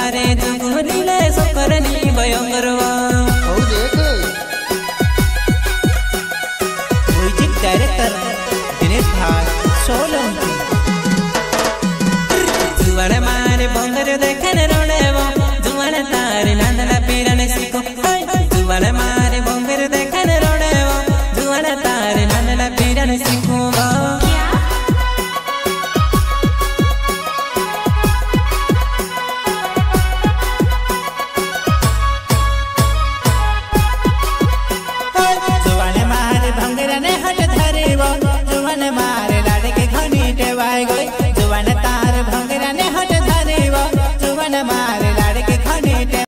તારે જગુરીલે છોકરની ભયો કરવા હવ દેખ મ્યુઝિક ડાયરેક્ટર દિનેશ ભાઈ સોલંકી જુવાન મારે ભંગર દેખન રોડેવો જુવાન તારે નાંદના પીરને શીખો જુવાન મારે ભંગર દેખન રોડેવો જુવાન તારે નાંદના પીરને શીખો गई। जुवन तार भंगरा ने हट धरे वो जुवन मारे